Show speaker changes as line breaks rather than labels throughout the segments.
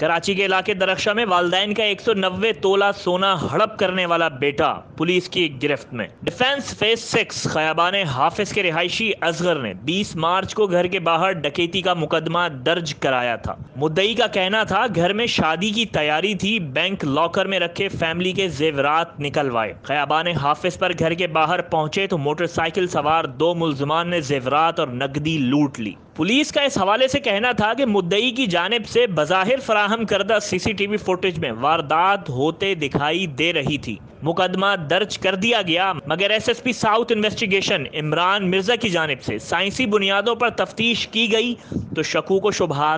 कराची के इलाके दरख्शा में वालदेन का 190 तोला सोना हड़प करने वाला बेटा पुलिस की गिरफ्त में। Defence phase six Khayaban Hafiz के रिहायशी असगर ने 20 मार्च को घर के बाहर डकैती का मुकदमा दर्ज कराया था। मुद्दई का कहना था, घर में शादी की तैयारी थी, बैंक लॉकर में रखे फैमिली के जेवरात निकलवाए। खयाबान हाफिज पर घर के बाहर पहुँचे तो मोटरसाइकिल सवार दो मुलजमान ने जेवरात और नकदी लूट ली। पुलिस का इस हवाले से कहना था कि मुद्दई की जानब से बज़ाहिर फराहम करदा सीसीटीवी फुटेज में वारदात होते दिखाई दे रही थी। मुकदमा दर्ज कर दिया गया, मगर SSP south investigation Imran Mirza की जानब से साइंसी बुनियादों पर तफ्तीश की गई तो शकूक व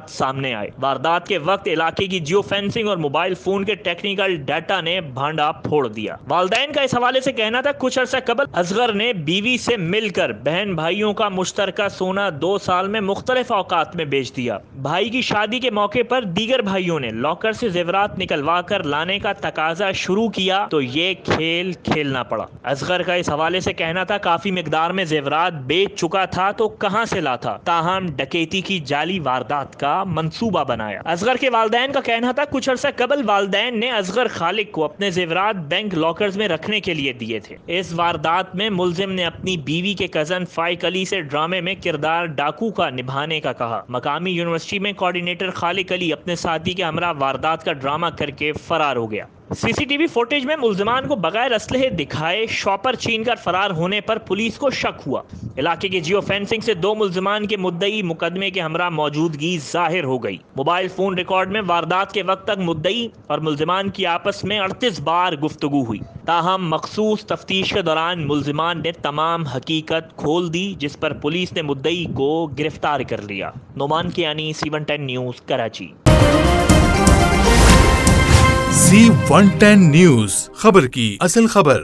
सामने आए। वारदात के वक्त इलाके की जियो फेंसिंग और मोबाइल फ़ोन के टेक्निकल डाटा ने भांडा फोड़ दिया। वालदेन का इस हवाले से कहना था, कुछ अर्सा कबल असगर ने बीवी से मिलकर बहन भाइयों का मुश्तर सोना दो साल में मुख्तलिफ़ अवकात में बेच दिया। भाई की शादी के मौके पर दीगर भाइयों ने लॉकर से जेवरात निकलवा कर लाने का तकाजा शुरू किया तो ये खेल खेलना पड़ा। असगर का इस हवाले से कहना था, काफ़ी मकदार में जेवरात बेच चुका था तो कहाँ से ला था? ताहम डकैती की जाली वारदात का मंसूबा बनाया। असगर के वालदेन का कहना था, कुछ अर्सा कबल वालदेन ने असगर खालिक को अपने जेवरात बैंक लॉकर्स में रखने के लिए दिए थे। इस वारदात में मुलजिम ने अपनी बीवी के कज़न फाइक अली से ड्रामे में किरदार डाकू का निभाने का कहा। मकामी यूनिवर्सिटी में कोऑर्डिनेटर खालिक अली अपने साथी के हमरा वारदात का ड्रामा करके फरार हो गया। सीसीटीवी फुटेज में मुलजमान को बगैर असलहे दिखाए शॉपर छीन कर फरार होने पर पुलिस को शक हुआ। इलाके के जियो फेंसिंग से दो मुलजमान के मुद्दई मुकदमे के हमरा मौजूदगी ज़ाहिर हो गई। मोबाइल फ़ोन रिकॉर्ड में वारदात के वक्त तक मुद्दई और मुलजमान की आपस में अड़तीस बार गुफ्तु हुई। ताहम मखसूस तफ्तीश के दौरान मुलजमान ने तमाम हकीकत खोल दी, जिस पर पुलिस ने मुद्दई को गिरफ़्तार कर लिया। नुमान के यानी C one ten news Karachi.
C one ten news खबर की असल खबर।